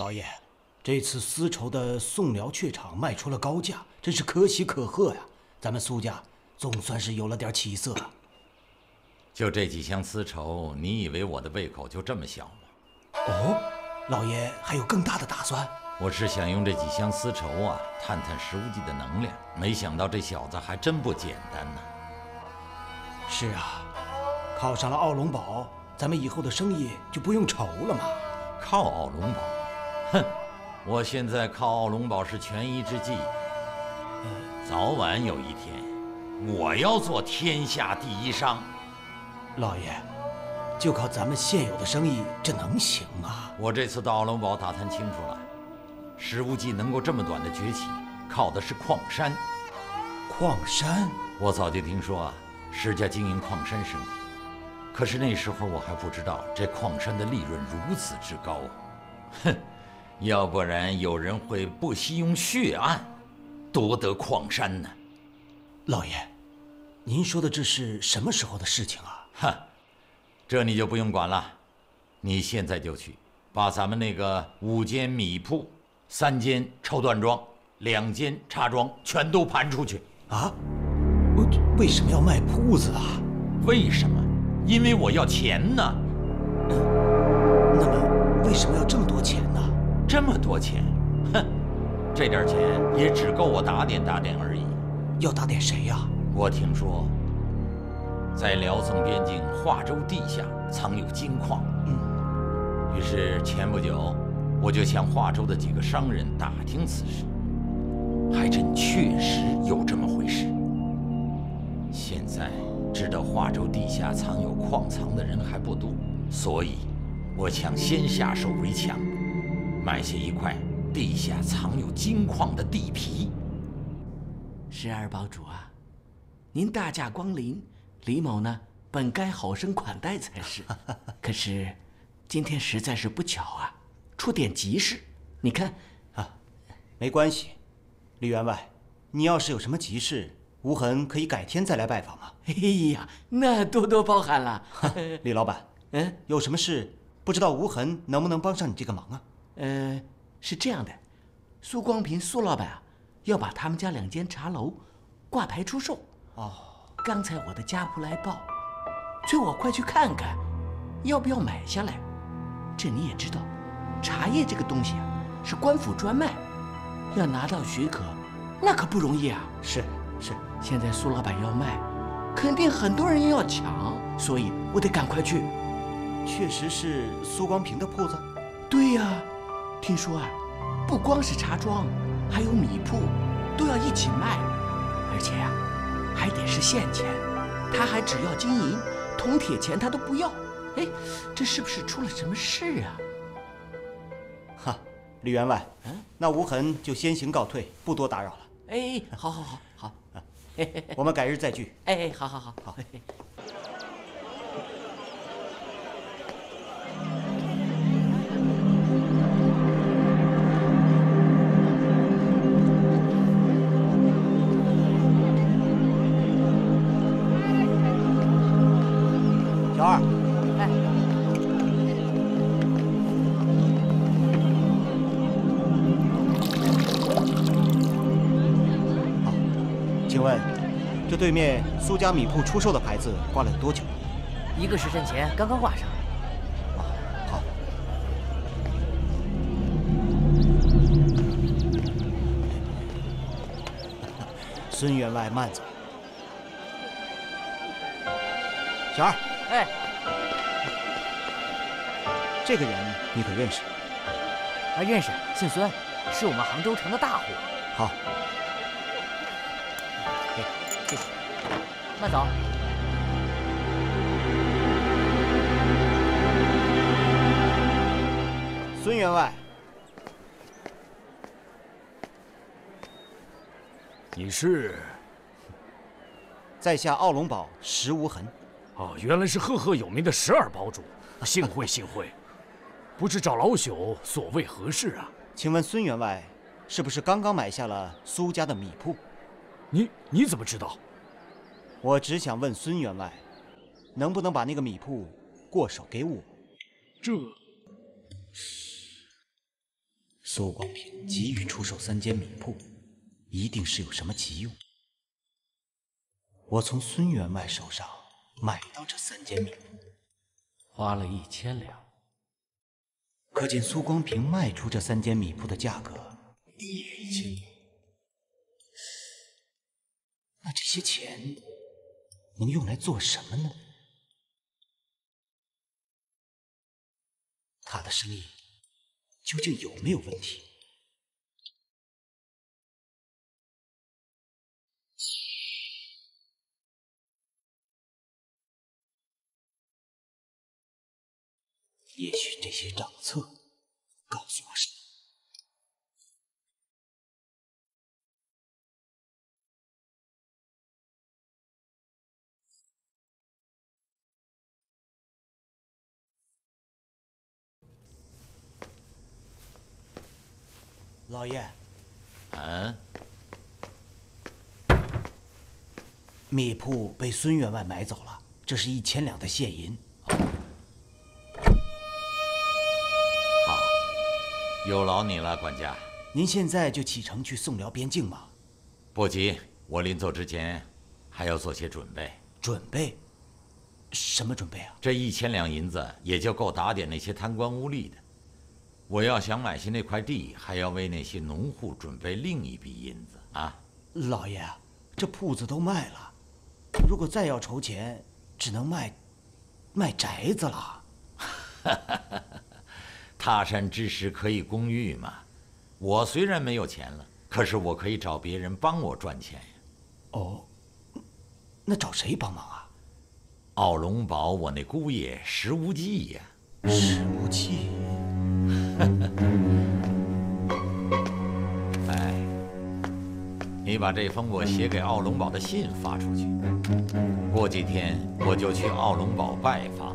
老爷，这次丝绸的宋辽雀场卖出了高价，真是可喜可贺呀！咱们苏家总算是有了点起色。就这几箱丝绸，你以为我的胃口就这么小吗？哦，老爷还有更大的打算？我是想用这几箱丝绸啊，探探石无忌的能量。没想到这小子还真不简单呢。是啊，靠上了奥龙堡，咱们以后的生意就不用愁了嘛。靠奥龙堡？哼，我现在靠奥龙堡是权宜之计。早晚有一天，我要做天下第一商。老爷，就靠咱们现有的生意，这能行吗？我这次到奥龙堡打探清楚了，石无忌能够这么短的崛起，靠的是矿山。矿山？我早就听说啊，石家经营矿山生意，可是那时候我还不知道这矿山的利润如此之高。哼，要不然有人会不惜用血案夺得矿山呢？老爷，您说的这是什么时候的事情啊？哼，这你就不用管了，你现在就去把咱们那个五间米铺、三间绸缎庄、两间茶庄全都盘出去啊！我为什么要卖铺子啊？为什么？因为我要钱呢。那么为什么要这么多钱呢？这么多钱？哼，这点钱也只够我打点打点而已。要打点谁呀？我听说。在辽宋边境华州地下藏有金矿，嗯，于是前不久我就向华州的几个商人打听此事，还真确实有这么回事。现在知道华州地下藏有矿藏的人还不多，所以我想先下手为强，买下一块地下藏有金矿的地皮。十二堡主啊，您大驾光临。李某呢，本该好生款待才是，可是今天实在是不巧啊，出点急事。你看，啊，没关系，李员外，你要是有什么急事，无痕可以改天再来拜访吗？哎呀，那多多包涵了。李老板，嗯，有什么事？不知道无痕能不能帮上你这个忙啊？呃，是这样的，苏光平苏老板啊，要把他们家两间茶楼挂牌出售。哦。刚才我的家仆来报，催我快去看看，要不要买下来。这你也知道，茶叶这个东西啊，是官府专卖，要拿到许可，那可不容易啊。是是，现在苏老板要卖，肯定很多人要抢，所以我得赶快去。确实是苏光平的铺子。对呀，听说啊，不光是茶庄，还有米铺，都要一起卖，而且呀。还得是现钱，他还只要金银，铜铁钱他都不要。哎，这是不是出了什么事啊？哈，李员外，嗯，那无痕就先行告退，不多打扰了。哎，好好好好，我们改日再聚。哎，好好好好。对面苏家米铺出售的牌子挂了有多久？一个时辰前刚刚挂上。好。孙员外慢走。小二。哎。这个人你可认识？啊，认识，姓孙，是我们杭州城的大户。好。慢走，孙员外，你是 在下奥龙堡石无痕。哦，原来是赫赫有名的十二堡主，幸会幸会。不知找老朽所谓何事啊？请问孙员外，是不是刚刚买下了苏家的米铺？你你怎么知道？我只想问孙员外，能不能把那个米铺过手给我？这，苏光平急于出售三间米铺，一定是有什么急用。我从孙员外手上买到这三间米铺，花了一千两，可见苏光平卖出这三间米铺的价格低于一千。那这些钱能用来做什么呢？他的生意究竟有没有问题？也许这些账册告诉我什么。老爷，嗯，米铺被孙员外买走了，这是一千两的现银。好，有劳你了，管家。您现在就启程去宋辽边境吗？不急，我临走之前还要做些准备。准备？什么准备啊？这一千两银子也就够打点那些贪官污吏的。我要想买下那块地，还要为那些农户准备另一笔银子啊！老爷，这铺子都卖了，如果再要筹钱，只能卖卖宅子了。他山之石可以攻玉嘛。我虽然没有钱了，可是我可以找别人帮我赚钱呀。哦，那找谁帮忙啊？奥龙堡，我那姑爷石无忌呀。石无忌。哎，你把这封我写给奥龙堡的信发出去，过几天我就去奥龙堡拜访。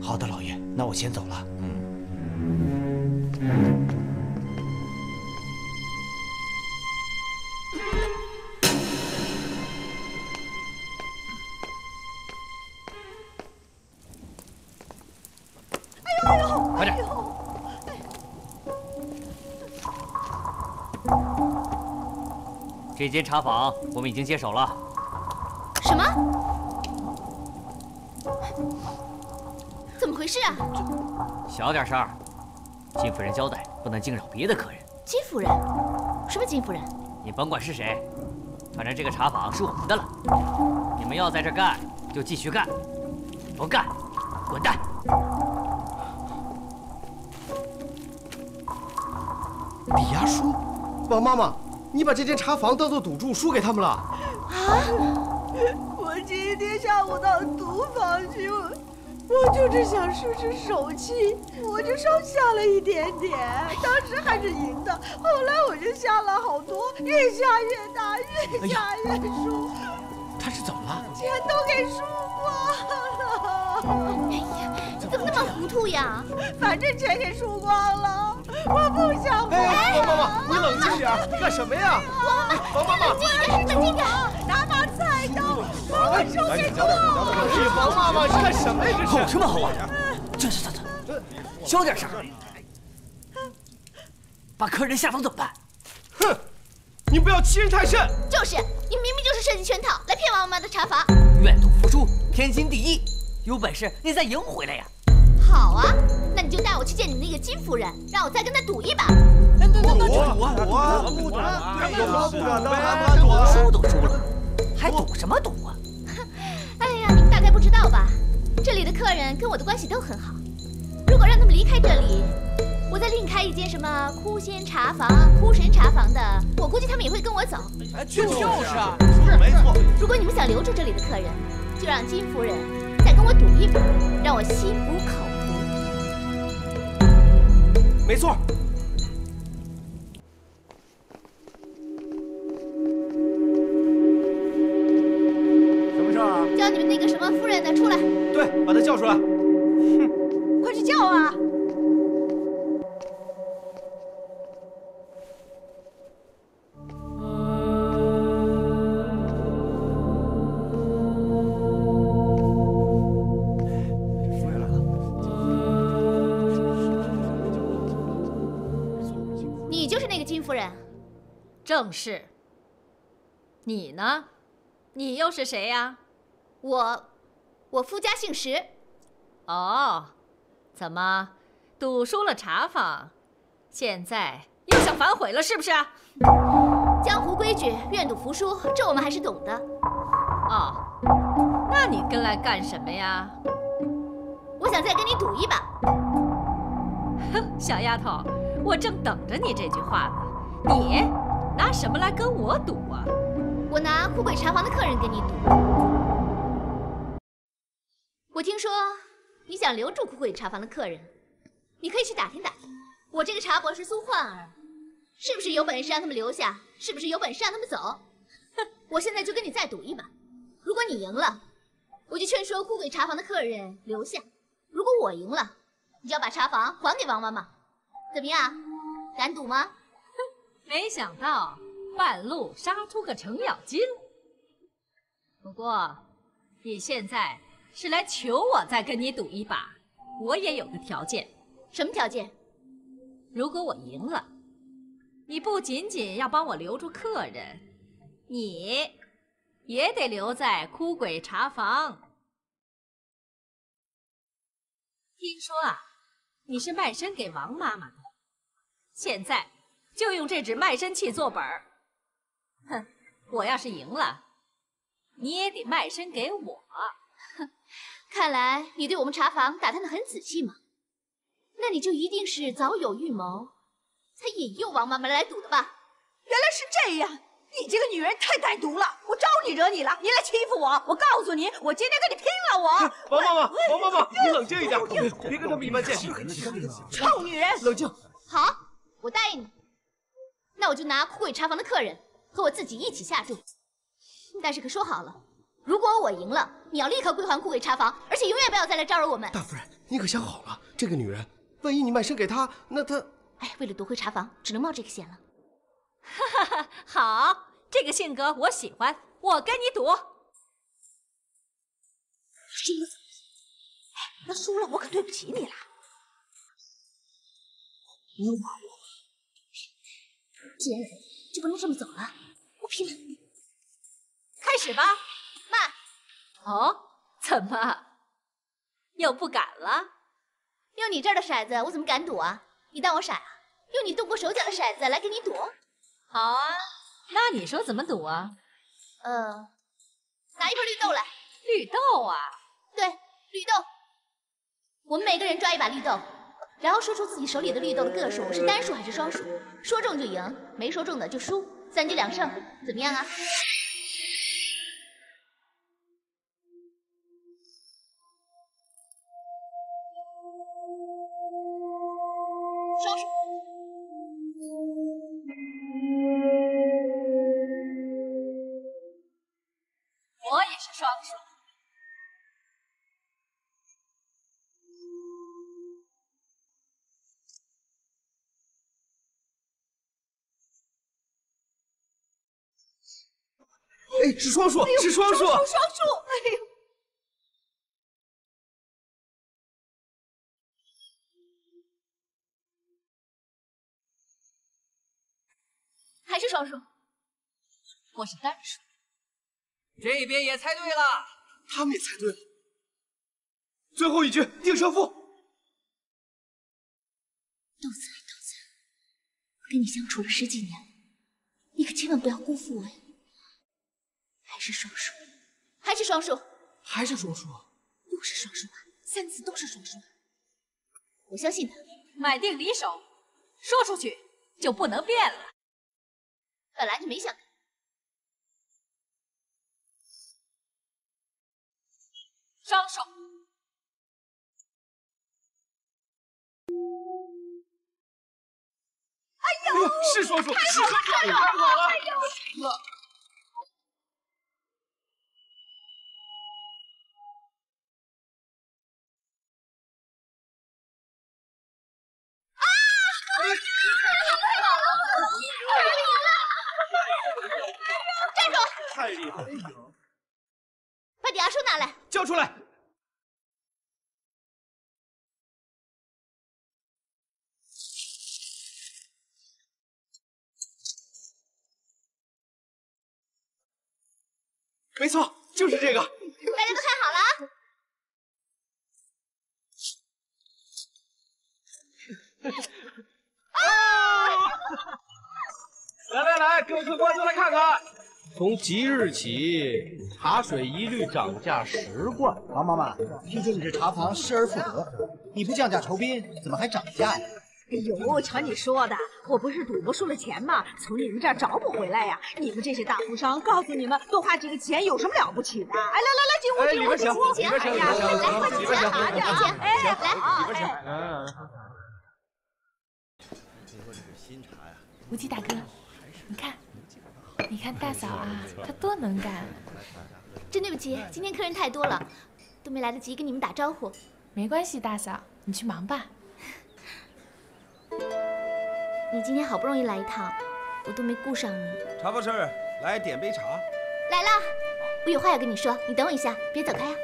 好的，老爷，那我先走了。嗯。这间茶坊我们已经接手了。什么？怎么回事啊？小点声！金夫人交代，不能惊扰别的客人。金夫人？什么金夫人？你甭管是谁，反正这个茶坊是我们的了。你们要在这干，就继续干；不干，滚蛋！抵押书，王妈妈。你把这间茶房当做赌注输给他们了？啊！我今天下午到赌坊去，我我就是想试试手气，我就上下了一点点，当时还是赢的，后来我就下了好多，越下越大，越下越输。他是怎么了？钱都给输光了。哎呀，你怎么那么糊涂呀？反正钱给输光了。我不想回。王妈妈，你冷静点，你干什么呀？王妈妈，冷静点，冷静点，拿把菜刀把我手给剁了。王妈妈，你干什么呀？这吼什么吼啊？这这这这，小点声。把客人吓走怎么办？哼，你不要欺人太甚。就是，你明明就是设计圈套来骗王妈妈的茶房。愿赌服输，天经地义。有本事你再赢回来呀！好啊，那你就带我去见你那个金夫人，让我再跟她赌一把。赌赌啊！赌啊！不赌啊！有什么不敢的？赌输都输了，还赌什么赌啊？哎呀，你们大概不知道吧？这里的客人跟我的关系都很好。如果让他们离开这里，我再另开一间什么枯仙茶房、枯神茶房的，我估计他们也会跟我走。哎就是啊，是没错。如果你们想留住这里的客人，就让金夫人再跟我赌一把，让我心服口。没错。呢？你又是谁呀？我，我夫家姓石。哦，怎么，赌输了茶坊，现在又想反悔了是不是？江湖规矩，愿赌服输，这我们还是懂的。哦，那你跟来干什么呀？我想再跟你赌一把。哼，小丫头，我正等着你这句话呢。你拿什么来跟我赌啊？我拿酷鬼茶房的客人跟你赌。我听说你想留住酷鬼茶房的客人，你可以去打听打听。我这个茶博士苏焕儿，是不是有本事让他们留下？是不是有本事让他们走？哼！我现在就跟你再赌一把。如果你赢了，我就劝说酷鬼茶房的客人留下；如果我赢了，你就要把茶房还给王妈妈。怎么样？敢赌吗？哼！没想到。半路杀出个程咬金，不过你现在是来求我再跟你赌一把，我也有个条件。什么条件？如果我赢了，你不仅仅要帮我留住客人，你也得留在枯鬼茶房。听说啊，你是卖身给王妈妈的，现在就用这纸卖身契做本儿。哼，我要是赢了，你也得卖身给我。哼，看来你对我们茶房打探的很仔细嘛，那你就一定是早有预谋，才引诱王妈妈来赌的吧？原来是这样，你这个女人太歹毒了！我招你惹你了？你来欺负我！我告诉你，我今天跟你拼了！我王妈妈，王妈妈，你冷静一点，别跟他们一般见识。臭女人，冷静。好，我答应你。那我就拿枯鬼茶房的客人。和我自己一起下注，但是可说好了，如果我赢了，你要立刻归还库给茶房，而且永远不要再来招惹我们。大夫人，你可想好了，这个女人，万一你卖身给她，那她……哎，为了夺回茶房，只能冒这个险了。哈哈哈，好，这个性格我喜欢，我跟你赌。输了，哎，那输了我可对不起你了。你有把握吗？既然赢，就不能这么走了。我拼了！开始吧，慢。哦，怎么又不敢了？用你这儿的骰子，我怎么敢赌啊？你当我傻啊？用你动过手脚的骰子来跟你赌？好啊，那你说怎么赌啊？呃，拿一块绿豆来。绿豆啊？对，绿豆。我们每个人抓一把绿豆，然后说出自己手里的绿豆的个数是单数还是双数，说中就赢，没说中的就输。三局两胜，怎么样啊？哎，是双数，是双数，双数，双数！哎呦，还是双数，我是单数。这边也猜对了，他们也猜对了。最后一局定胜负。豆子，豆子，我跟你相处了十几年，你可千万不要辜负我呀！还是双数，还是双数，还是双数，又是双数啊！三次都是双数，我相信他。买定离手，说出去就不能变了。本来就没想。双手。哎呦，是双数，是双数，太好了！哎呦，太好了！太好了！我们赢了！站住！太厉害了！把抵押书拿来！交出来！没错，就是这个！大家都看好了啊！来来来，各位观众来看看，从即日起，茶水一律涨价十贯。王妈妈，听说你这茶房失而复得，你不降价酬宾，怎么还涨价呀？哎呦，瞧你说的，我不是赌博输了钱吗？从你们这儿找补回来呀！你们这些大富商，告诉你们，多花几个钱有什么了不起的？哎，来来来，进屋进屋进屋！里边请，里边请，来快进钱啊！进钱！哎，来，里边请。听说这是新茶呀，无忌大哥，你看，你看大嫂啊，她多能干。真对不起，今天客人太多了，都没来得及跟你们打招呼。没关系，大嫂，你去忙吧。你今天好不容易来一趟，我都没顾上你。茶博士，来点杯茶。来了，我有话要跟你说，你等我一下，别走开啊。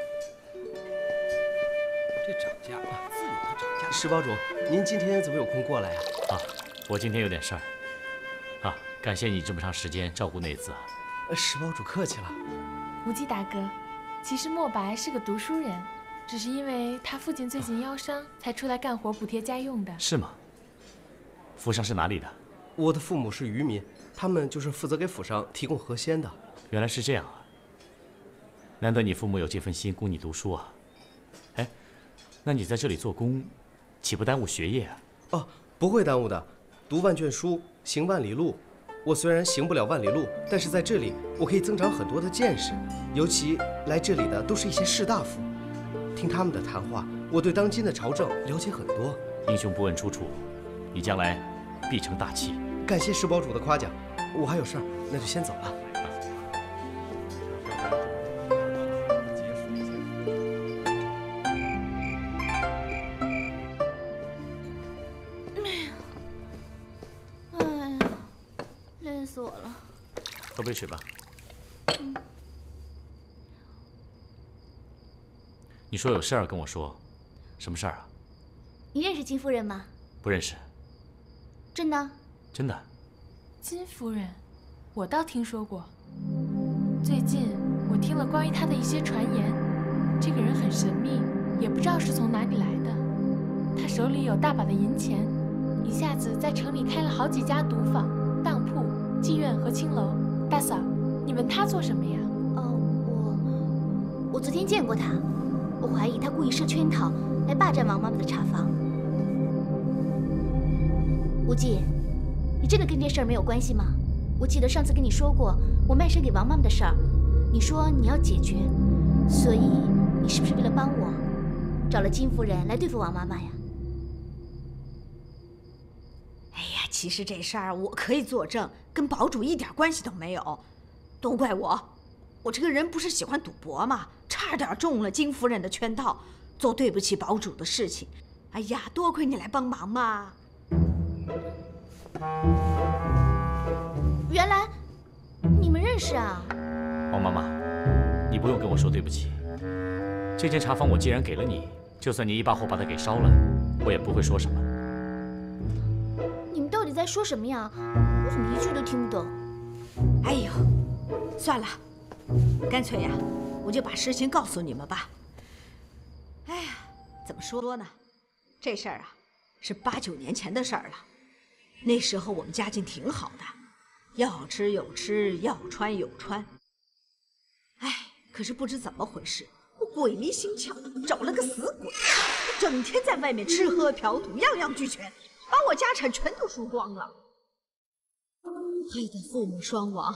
这涨价，自有它涨价。石堡主，您今天怎么有空过来啊？啊，我今天有点事儿。啊，感谢你这么长时间照顾内子啊。石堡主客气了。无忌大哥，其实莫白是个读书人，只是因为他父亲最近腰伤，才出来干活补贴家用的。是吗？府上是哪里的？我的父母是渔民，他们就是负责给府上提供河鲜的。原来是这样啊！难得你父母有这份心供你读书啊！哎，那你在这里做工，岂不耽误学业啊？哦，不会耽误的。读万卷书，行万里路。我虽然行不了万里路，但是在这里我可以增长很多的见识。尤其来这里的都是一些士大夫，听他们的谈话，我对当今的朝政了解很多。英雄不问出处。你将来必成大器。感谢石堡主的夸奖，我还有事儿，那就先走了。你说有事儿跟我说，什么事儿啊？你认识金夫人吗？不认识。真的，真的。金夫人，我倒听说过。最近我听了关于她的一些传言，这个人很神秘，也不知道是从哪里来的。她手里有大把的银钱，一下子在城里开了好几家赌坊、当铺、妓院和青楼。大嫂，你问她做什么呀？哦，我我昨天见过她，我怀疑他故意设圈套来霸占王妈妈的茶房。无忌，你真的跟这事儿没有关系吗？我记得上次跟你说过我卖身给王妈妈的事儿，你说你要解决，所以你是不是为了帮我，找了金夫人来对付王妈妈呀？哎呀，其实这事儿我可以作证，跟堡主一点关系都没有，都怪我，我这个人不是喜欢赌博吗？差点中了金夫人的圈套，做对不起堡主的事情。哎呀，多亏你来帮忙嘛。原来你们认识啊，王妈妈，你不用跟我说对不起。这间茶房我既然给了你，就算你一把火把它给烧了，我也不会说什么。你们到底在说什么呀？我怎么一句都听不懂？哎呦，算了，干脆呀，我就把实情告诉你们吧。哎呀，怎么说呢？这事儿啊，是八九年前的事儿了。那时候我们家境挺好的，要吃有吃，要穿有穿。哎，可是不知怎么回事，我鬼迷心窍，找了个死鬼，整天在外面吃喝嫖赌，样样俱全，把我家产全都输光了，害得父母双亡，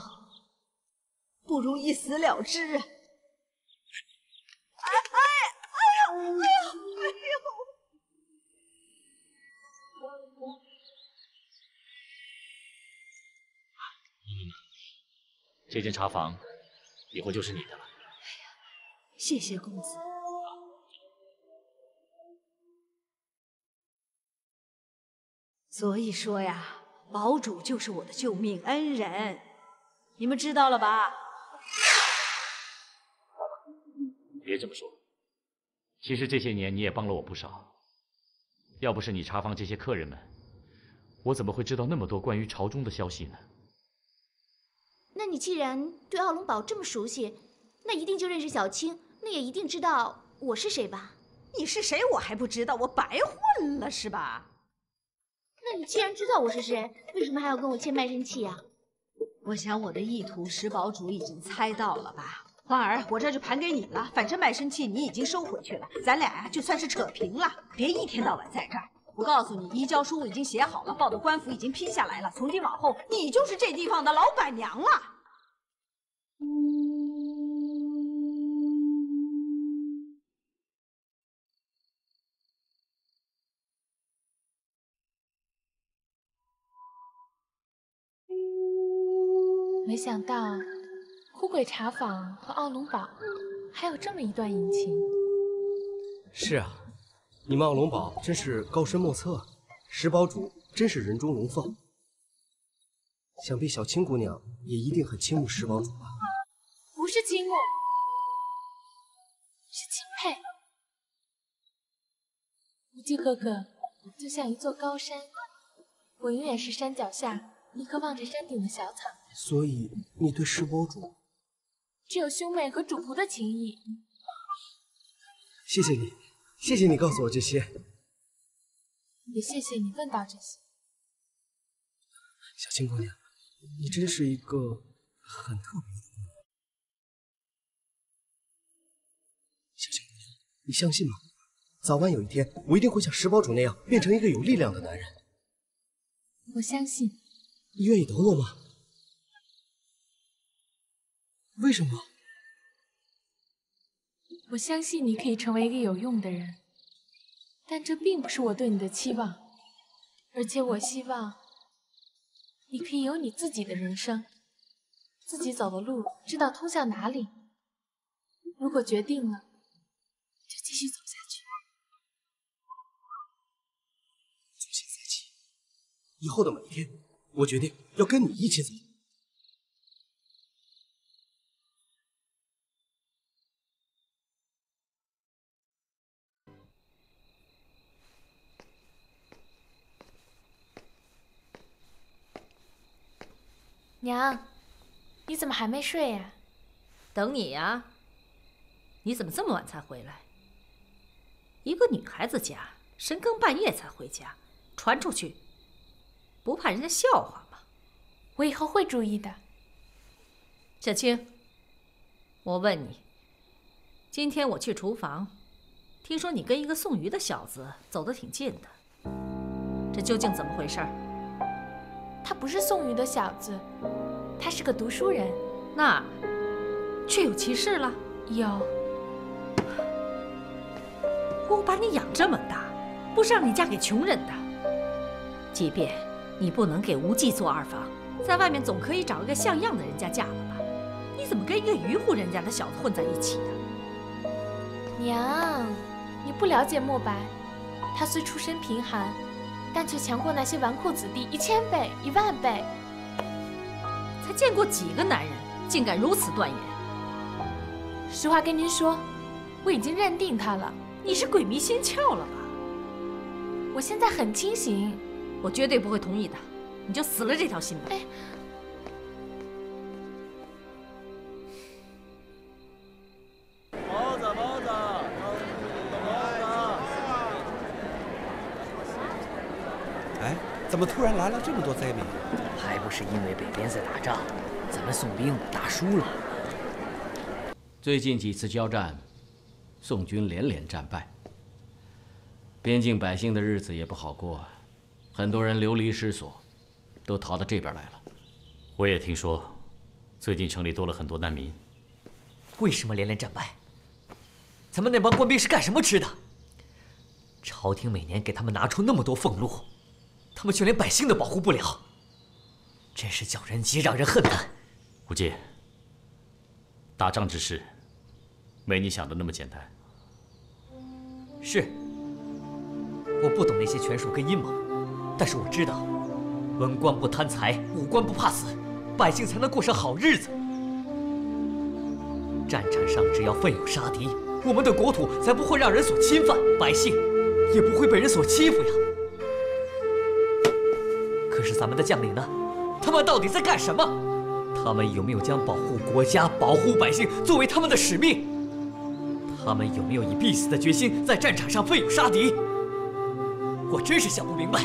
不如一死了之啊！哎哎哎呦哎呦哎呦！这间茶房以后就是你的了。哎呀，谢谢公子。所以说呀，堡主就是我的救命恩人，你们知道了吧？别这么说，其实这些年你也帮了我不少。要不是你查访这些客人们，我怎么会知道那么多关于朝中的消息呢？那你既然对奥龙堡这么熟悉，那一定就认识小青，那也一定知道我是谁吧？你是谁我还不知道，我白混了是吧？那你既然知道我是谁，为什么还要跟我签卖身契呀？我想我的意图石堡主已经猜到了吧？花儿，我这就盘给你了，反正卖身契你已经收回去了，咱俩呀就算是扯平了。别一天到晚在这儿。我告诉你，移交书我已经写好了，报的官府已经批下来了，从今往后你就是这地方的老板娘了。没想到，枯鬼茶坊和奥龙堡还有这么一段隐情。是啊，你们奥龙堡真是高深莫测，石堡主真是人中龙凤。想必小青姑娘也一定很倾慕石堡主吧？不是倾慕，是钦佩。无忌哥哥就像一座高山，我永远是山脚下一棵望着山顶的小草。所以你对石堡主只有兄妹和主仆的情谊。谢谢你，谢谢你告诉我这些，也谢谢你问到这些。小青姑娘，你真是一个很特别的姑娘。小青姑娘，你相信吗？早晚有一天，我一定会像石堡主那样，变成一个有力量的男人。我相信。你愿意等我吗？为什么？我相信你可以成为一个有用的人，但这并不是我对你的期望。而且我希望你可以有你自己的人生，自己走的路知道通向哪里。如果决定了，就继续走下去。从现在起，以后的每一天，我决定要跟你一起走。娘，你怎么还没睡呀？等你呀。你怎么这么晚才回来？一个女孩子家，深更半夜才回家，传出去，不怕人家笑话吗？我以后会注意的。小青，我问你，今天我去厨房，听说你跟一个送鱼的小子走得挺近的，这究竟怎么回事？他不是送鱼的小子，他是个读书人。那确有其事了？有。我把你养这么大，不是让你嫁给穷人的。即便你不能给无忌做二房，在外面总可以找一个像样的人家嫁了吧？你怎么跟一个渔户人家的小子混在一起呢？娘，你不了解莫白，他虽出身贫寒。但却强过那些纨绔子弟一千倍、一万倍。才见过几个男人，竟敢如此断言？实话跟您说，我已经认定他了。你是鬼迷心窍了吧？我现在很清醒，我绝对不会同意的。你就死了这条心吧。哎，怎么突然来了这么多灾民？还不是因为北边在打仗，咱们宋兵打输了。最近几次交战，宋军连连战败，边境百姓的日子也不好过，很多人流离失所，都逃到这边来了。我也听说，最近城里多了很多难民。为什么连连战败？咱们那帮官兵是干什么吃的？朝廷每年给他们拿出那么多俸禄，他们却连百姓都保护不了，真是叫人急，让人恨呐！无忌，打仗之事，没你想的那么简单。是，我不懂那些权术跟阴谋，但是我知道，文官不贪财，武官不怕死，百姓才能过上好日子。战场上只要奋勇杀敌，我们的国土才不会让人所侵犯，百姓也不会被人所欺负呀。咱们的将领呢？他们到底在干什么？他们有没有将保护国家、保护百姓作为他们的使命？他们有没有以必死的决心在战场上奋勇杀敌？我真是想不明白。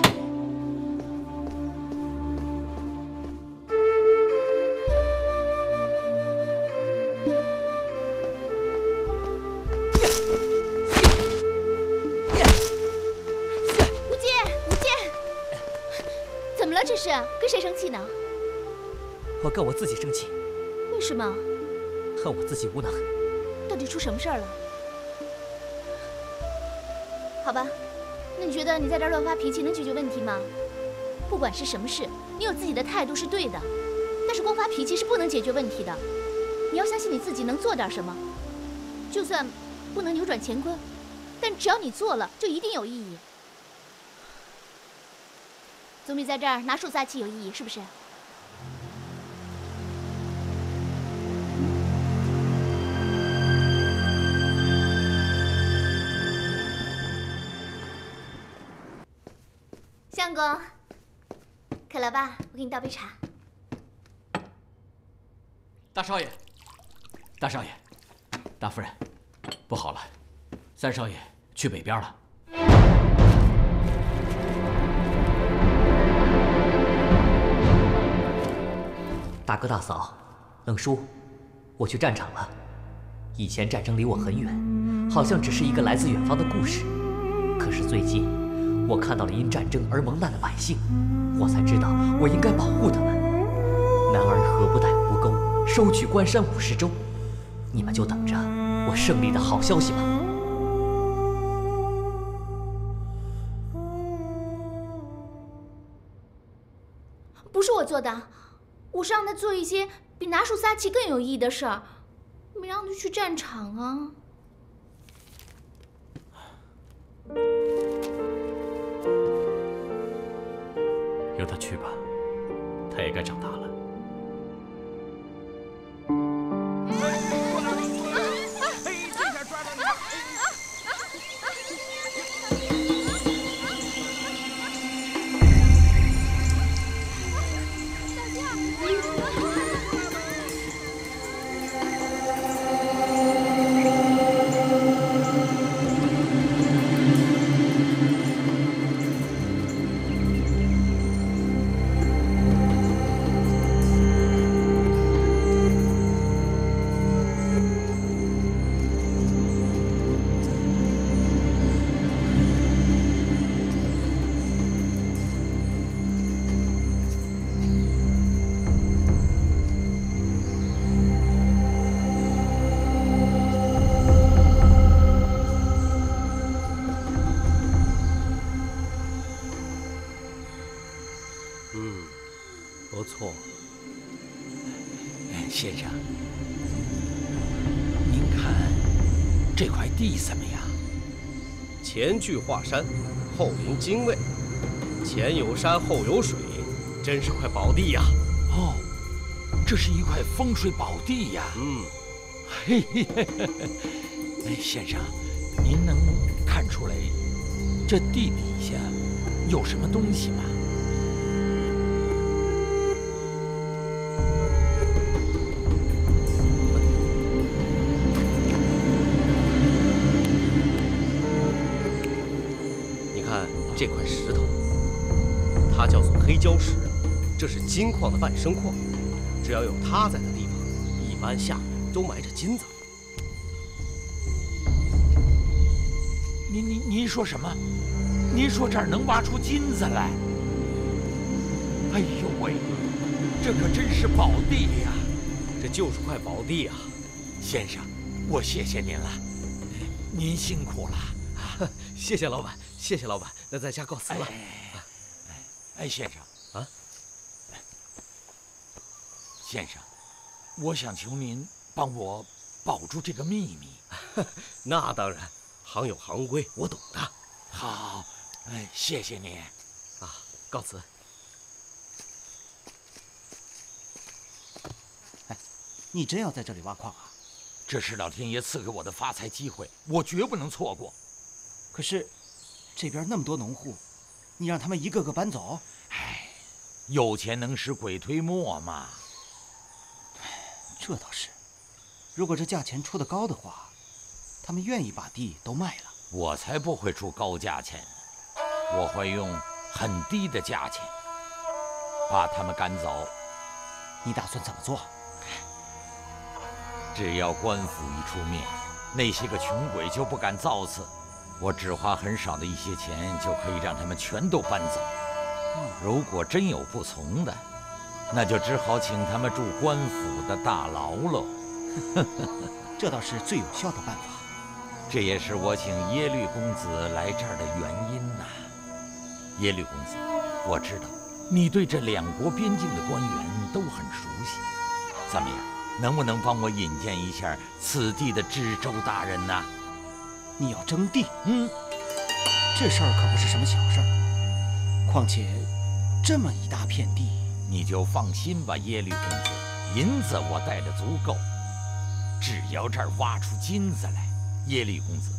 自己生气，为什么？恨我自己无能。到底出什么事儿了？好吧，那你觉得你在这儿乱发脾气能解决问题吗？不管是什么事，你有自己的态度是对的，但是光发脾气是不能解决问题的。你要相信你自己能做点什么，就算不能扭转乾坤，但只要你做了，就一定有意义。总比在这儿拿树撒气有意义，是不是？相公，渴了吧？我给你倒杯茶。大少爷，大少爷，大夫人，不好了，三少爷去北边了。大哥大嫂，冷叔，我去战场了。以前战争离我很远，好像只是一个来自远方的故事。可是最近，我看到了因战争而蒙难的百姓，我才知道我应该保护他们。男儿何不带吴钩，收取关山五十州？你们就等着我胜利的好消息吧。不是我做的，我是让他做一些比拿树撒气更有意义的事儿，没让他去战场啊。他去吧，他也该长大了。前聚华山，后临精卫，前有山后有水，真是块宝地呀！哦，这是一块风水宝地呀！嗯，嘿嘿嘿嘿嘿。哎，先生，您能看出来这地底下有什么东西吗？礁石，这是金矿的伴生矿，只要有它在的地方，一般下面都埋着金子。您您您说什么？您说这儿能挖出金子来？哎呦喂，这可真是宝地呀！这就是块宝地啊！先生，我谢谢您了，您辛苦了。谢谢老板，谢谢老板，那在下告辞了。哎，哎，先生啊，先生，我想求您帮我保住这个秘密。那当然，行有行规，我懂的。好，哎，谢谢您。啊，告辞。哎你真要在这里挖矿啊？这是老天爷赐给我的发财机会，我绝不能错过。可是，这边那么多农户，你让他们一个个搬走？唉，有钱能使鬼推磨嘛。这倒是，如果这价钱出的高的话，他们愿意把地都卖了。我才不会出高价钱，我会用很低的价钱把他们赶走。你打算怎么做？只要官府一出面，那些个穷鬼就不敢造次。我只花很少的一些钱，就可以让他们全都搬走。如果真有不从的，那就只好请他们住官府的大牢喽。这倒是最有效的办法。这也是我请耶律公子来这儿的原因呐。耶律公子，我知道你对这两国边境的官员都很熟悉，怎么样？能不能帮我引荐一下此地的知州大人呢？你要征地？嗯，这事儿可不是什么小事儿。况且，这么一大片地，你就放心吧，耶律公子，银子我带的足够。只要这儿挖出金子来，耶律公子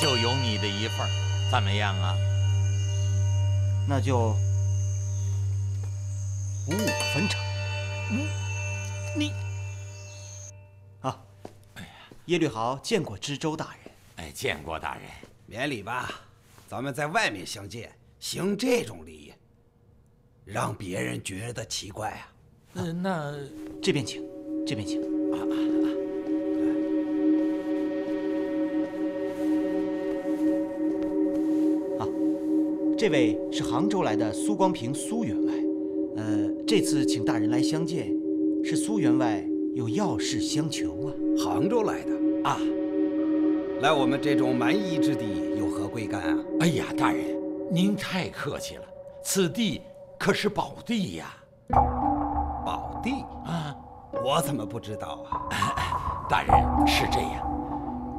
就有你的一份儿，怎么样啊？那就五五分成。嗯，你啊。耶律豪见过知州大人。哎，见过大人。免礼吧，咱们在外面相见，行这种礼，让别人觉得奇怪啊。嗯，那这边请，这边请。啊啊啊！啊，这位是杭州来的苏光平苏员外。呃，这次请大人来相见，是苏员外有要事相求啊。杭州来的。啊，来我们这种蛮夷之地有何贵干啊？哎呀，大人，您太客气了，此地可是宝地呀！宝地啊，我怎么不知道啊？大人是这样，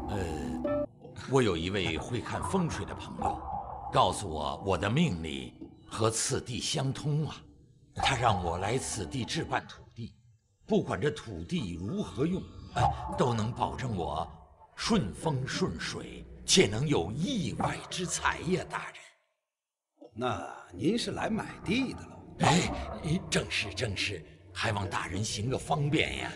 呃，我有一位会看风水的朋友，告诉我我的命里和此地相通啊，他让我来此地置办土地，不管这土地如何用。都能保证我顺风顺水，且能有意外之财呀，大人。那您是来买地的喽？哎，正是正是，还望大人行个方便呀。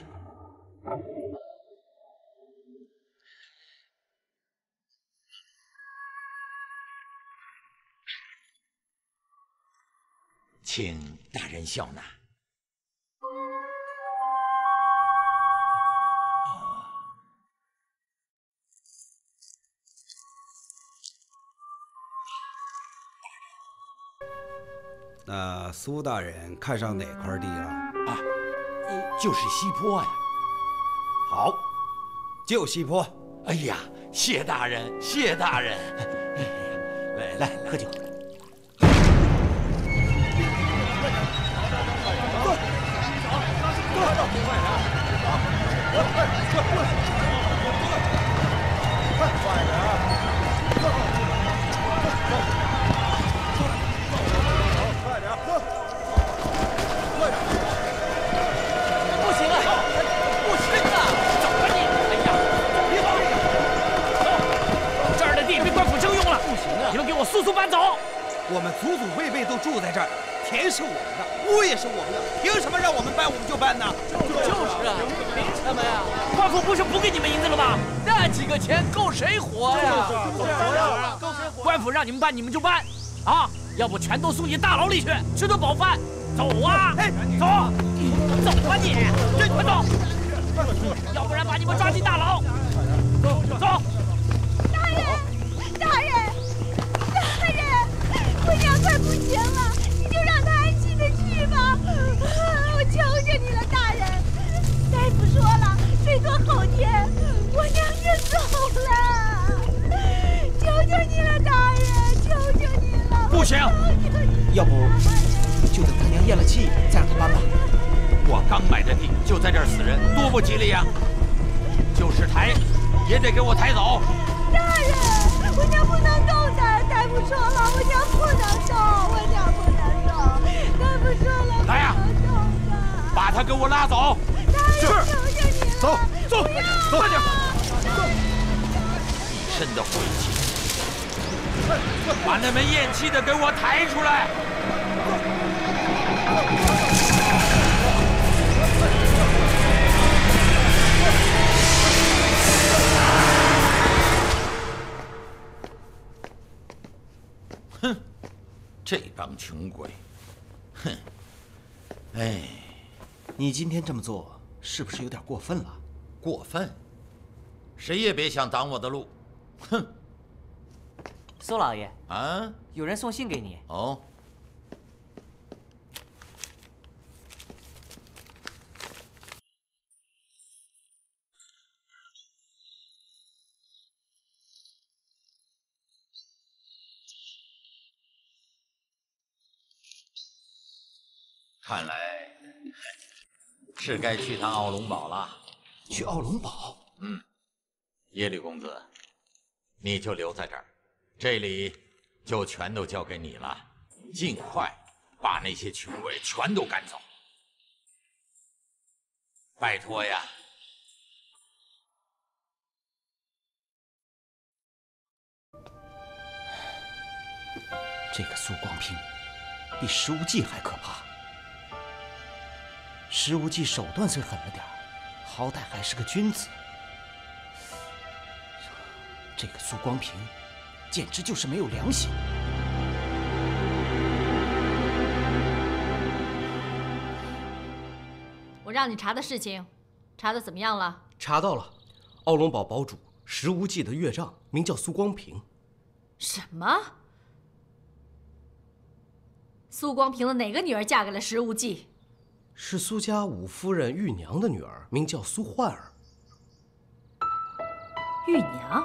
请大人笑纳。那苏大人看上哪块地了？啊，就是西坡呀。好，就西坡。哎呀，谢大人，谢大人。来来，喝酒。速速搬走！我们祖祖辈辈都住在这儿，田是我们的，屋也是我们的，凭什么让我们搬我们就搬呢？就是啊，凭什么呀？官府不是不给你们银子了吗？那几个钱够谁活呀？够谁活？官府让你们搬你们就搬，啊，要不全都送进大牢里去，吃顿饱饭。走啊！哎，走，走吧你，快走！要不然把你们抓进大牢。走走。后天我娘就走了。求求你了，大人，求求你了。不行，要不就等他娘咽了气再让他搬吧。我刚买的地就在这儿死人，多不吉利呀！就是抬，也得给我抬走。大人，我娘不能动的。大夫说了，我娘不能动，我娘不能动。大夫说了，来呀，把他给我拉走。是，走走走，快点，一身的晦气，快把那门咽气的给我抬出来。哼，这帮穷鬼，哼。哎，你今天这么做。是不是有点过分了？过分？谁也别想挡我的路！哼！苏老爷，啊，有人送信给你。哦。看来是该去趟奥龙堡了。去奥龙堡？嗯。耶律公子，你就留在这儿，这里就全都交给你了。尽快把那些穷鬼全都赶走，拜托呀！这个苏光平比石无忌还可怕。石无忌手段虽狠了点好歹还是个君子。这个苏光平，简直就是没有良心。我让你查的事情，查的怎么样了？查到了，奥龙堡堡主石无忌的岳丈名叫苏光平。什么？苏光平的哪个女儿嫁给了石无忌？是苏家五夫人玉娘的女儿，名叫苏焕儿。玉娘，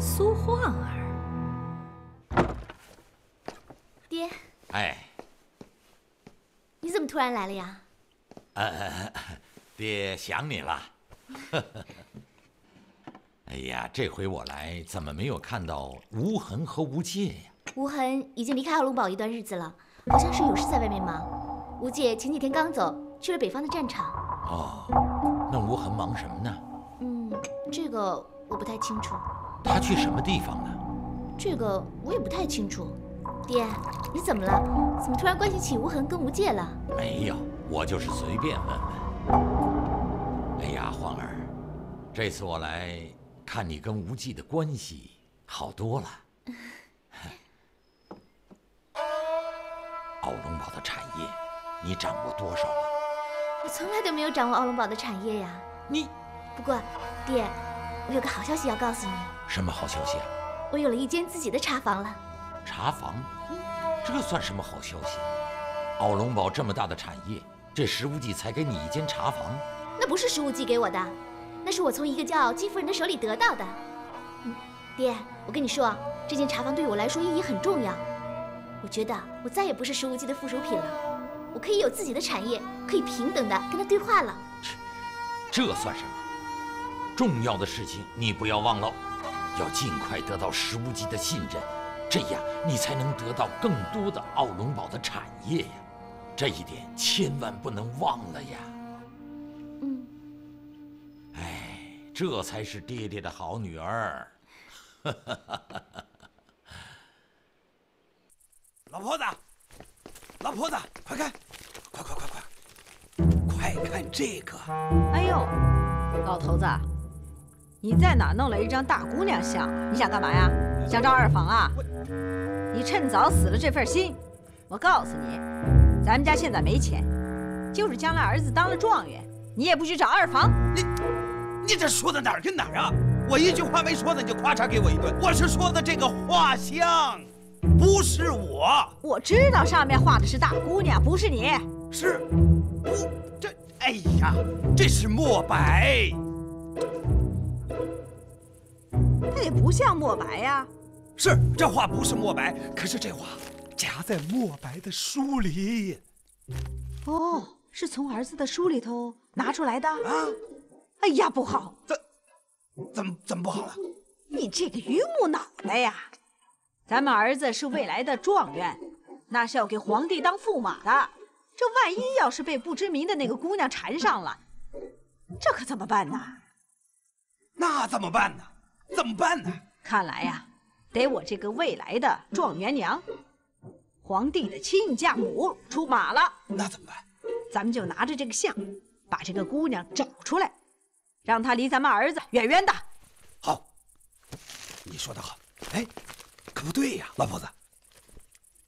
苏焕儿。爹。哎。你怎么突然来了呀？呃，爹想你了。哎呀，这回我来怎么没有看到无痕和无界呀？无痕已经离开奥龙堡一段日子了。好像是有事在外面忙，吴姐前几天刚走，去了北方的战场。哦，那吴痕忙什么呢？嗯，这个我不太清楚。他去什么地方呢？这个我也不太清楚。爹，你怎么了？怎么突然关心起吴痕跟吴界了？没有，我就是随便问问。哎呀，皇儿，这次我来看你跟吴忌的关系好多了。奥龙堡的产业，你掌握多少了？我从来都没有掌握奥龙堡的产业呀。你，不过，爹，我有个好消息要告诉你。什么好消息啊？我有了一间自己的茶房了。茶房？这算什么好消息？奥龙堡这么大的产业，这石无忌才给你一间茶房？那不是石无忌给我的，那是我从一个叫姬夫人的手里得到的。嗯，爹，我跟你说，这间茶房对我来说意义很重要。我觉得我再也不是石无忌的附属品了，我可以有自己的产业，可以平等的跟他对话了。这算什么？重要的事情你不要忘了，要尽快得到石无忌的信任，这样你才能得到更多的奥龙堡的产业呀。这一点千万不能忘了呀。嗯。哎，这才是爹爹的好女儿。哈哈哈哈哈。老婆子，老婆子，快看，快快快快，快看这个！哎呦，老头子，你在哪弄了一张大姑娘像？你想干嘛呀？想找二房啊？你趁早死了这份心。我告诉你，咱们家现在没钱，就是将来儿子当了状元，你也不许找二房。你，你这说的哪儿跟哪儿啊？我一句话没说呢，你就咔嚓给我一顿。我是说的这个画像。不是我，我知道上面画的是大姑娘，不是你。是，不，这，哎呀，这是墨白，它也不像墨白呀。是，这画不是墨白，可是这画夹在墨白的书里。哦，是从儿子的书里头拿出来的啊？哎呀，不好，怎，怎么怎么不好了？你这个榆木脑袋呀！咱们儿子是未来的状元，那是要给皇帝当驸马的。这万一要是被不知名的那个姑娘缠上了，这可怎么办呢？那怎么办呢？怎么办呢？看来呀，得我这个未来的状元娘，皇帝的亲家母出马了。那怎么办？咱们就拿着这个像，把这个姑娘找出来，让她离咱们儿子远远的。好，你说的好。哎。可不对呀，老婆子，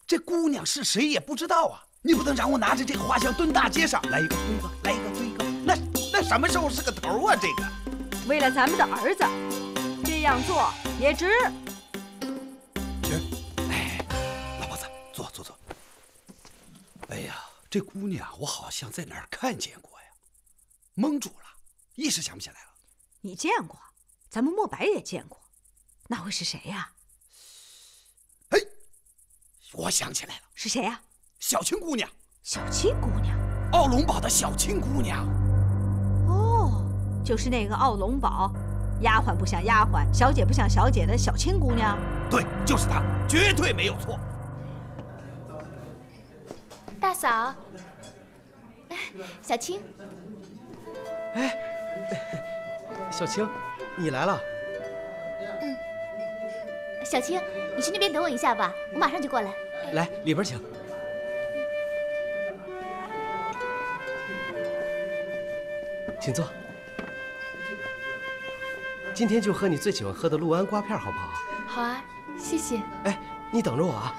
这姑娘是谁也不知道啊！你不能让我拿着这个画像蹲大街上，来一个推一个，来一个推一个，那那什么时候是个头啊？这个，为了咱们的儿子，这样做也值。值。哎，老婆子，坐坐坐。哎呀，这姑娘我好像在哪儿看见过呀，蒙住了，一时想不起来了。你见过，咱们墨白也见过，那会是谁呀？哎，我想起来了，是谁呀？小青姑娘。小青姑娘，奥龙堡的小青姑娘。哦，就是那个奥龙堡，丫鬟不像丫鬟，小姐不像小姐的小青姑娘。对，就是她，绝对没有错。大嫂，小青，哎，小青，你来了。嗯，小青，你去那边等我一下吧，我马上就过来。来，里边请。请坐。今天就喝你最喜欢喝的陆安瓜片，好不好？好啊，谢谢。哎，你等着我啊。